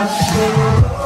I love.